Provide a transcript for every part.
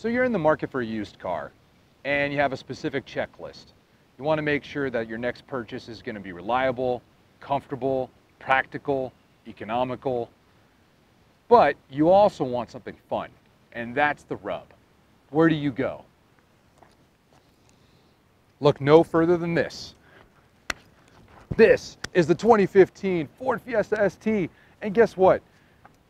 So you're in the market for a used car and you have a specific checklist. You want to make sure that your next purchase is going to be reliable, comfortable, practical, economical, but you also want something fun, and that's the rub. Where do you go? Look no further than this. This is the 2015 Ford Fiesta ST, and guess what?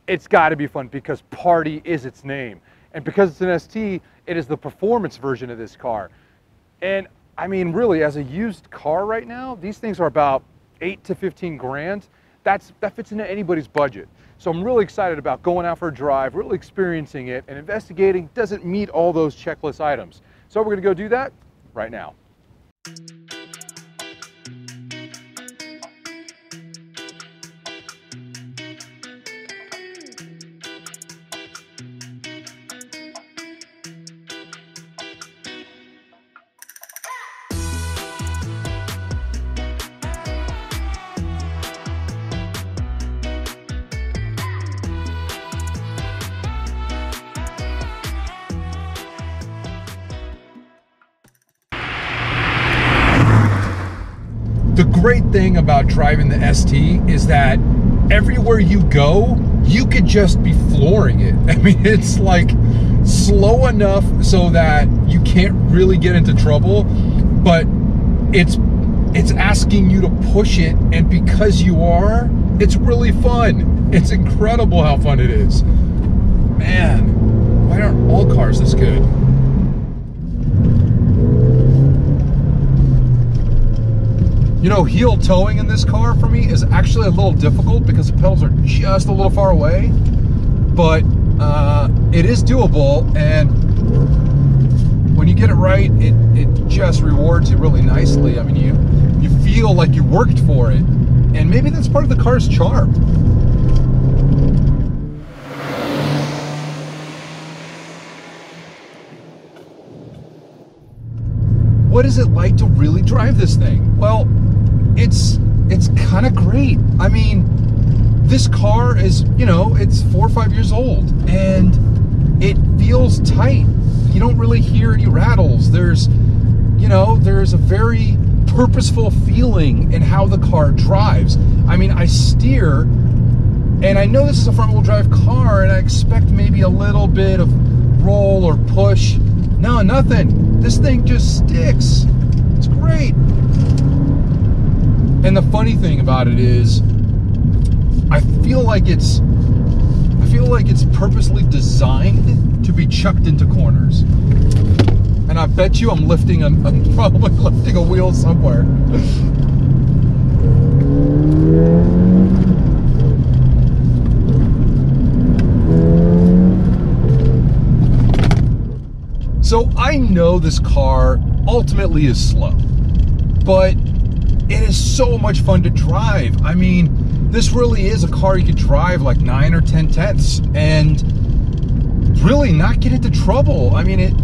It's got to be fun because party is its name. And because it's an ST, it is the performance version of this car. And I mean, really, as a used car right now, these things are about eight to 15 grand. That's, that fits into anybody's budget. So I'm really excited about going out for a drive, really experiencing it, and investigating doesn't meet all those checklist items. So we're gonna go do that right now. Great thing about driving the ST is that everywhere you go, you could just be flooring it. I mean, it's like slow enough so that you can't really get into trouble, but it's it's asking you to push it and because you are, it's really fun. It's incredible how fun it is. Man, why aren't all cars this good? You know, heel toeing in this car for me is actually a little difficult because the pedals are just a little far away, but uh, it is doable and when you get it right, it, it just rewards you really nicely. I mean, you, you feel like you worked for it and maybe that's part of the car's charm. What is it like to really drive this thing? Well, it's it's kind of great. I mean, this car is, you know, it's four or five years old and it feels tight. You don't really hear any rattles. There's, you know, there's a very purposeful feeling in how the car drives. I mean, I steer and I know this is a front wheel drive car and I expect maybe a little bit of roll or push. No, nothing. This thing just sticks. It's great. And the funny thing about it is, I feel like it's, I feel like it's purposely designed to be chucked into corners. And I bet you I'm lifting, a, I'm probably lifting a wheel somewhere. So I know this car ultimately is slow, but it is so much fun to drive. I mean, this really is a car you could drive like nine or 10 tenths and really not get into trouble. I mean, it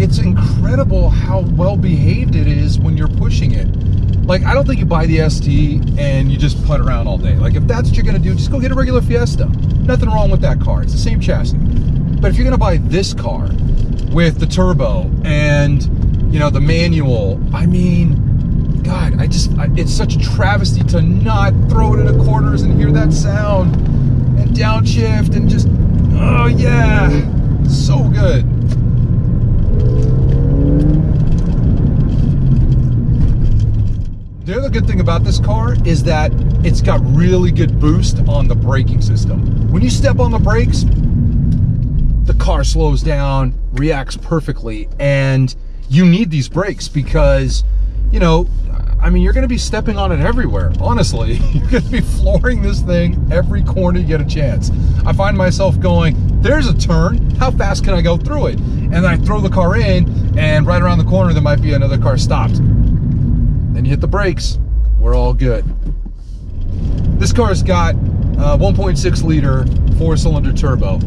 it's incredible how well behaved it is when you're pushing it. Like, I don't think you buy the ST and you just putt around all day. Like, if that's what you're gonna do, just go get a regular Fiesta. Nothing wrong with that car. It's the same chassis. But if you're gonna buy this car, with the turbo and you know the manual i mean god i just I, it's such a travesty to not throw it into corners and hear that sound. And downshift and just oh yeah. So good. The other good thing about this car is that it's got really good boost on the braking system. When you step on the brakes the car slows down, reacts perfectly, and you need these brakes because, you know, I mean, you're going to be stepping on it everywhere. Honestly, you're going to be flooring this thing every corner you get a chance. I find myself going, there's a turn. How fast can I go through it? And I throw the car in, and right around the corner, there might be another car stopped. Then you hit the brakes. We're all good. This car's got a 1.6 liter four cylinder turbo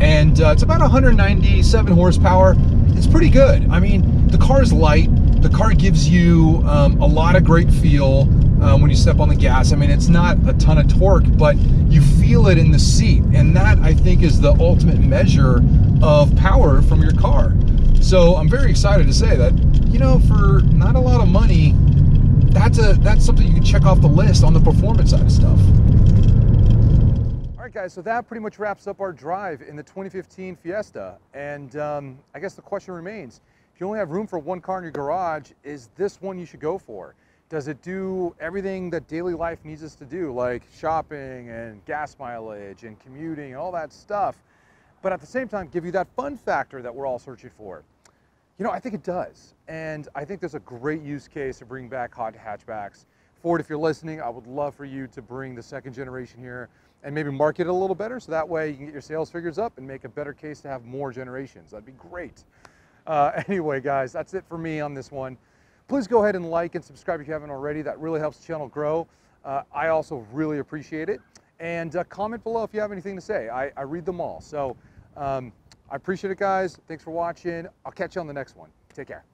and uh, it's about 197 horsepower. It's pretty good. I mean, the car is light. The car gives you um, a lot of great feel. um, when you step on the gas. I mean, it's not a ton of torque, but you feel it in the seat. And that, I think, is the ultimate measure of power from your car. So I'm very excited to say that, you know, for not a lot of money, that's a that's something you can check off the list on the performance side of stuff. All right, guys, so that pretty much wraps up our drive in the 2015 Fiesta. And um, I guess the question remains, if you only have room for one car in your garage, is this one you should go for? Does it do everything that daily life needs us to do, like shopping and gas mileage and commuting and all that stuff, but at the same time give you that fun factor that we're all searching for? You know, I think it does. And I think there's a great use case to bring back hot hatchbacks. Ford, if you're listening, I would love for you to bring the second generation here and maybe market it a little better so that way you can get your sales figures up and make a better case to have more generations. That'd be great. Uh, anyway, guys, that's it for me on this one. Please go ahead and like and subscribe if you haven't already. That really helps the channel grow. Uh, I also really appreciate it. And uh, comment below if you have anything to say. I, I read them all. So um, I appreciate it, guys. Thanks for watching. I'll catch you on the next one. Take care.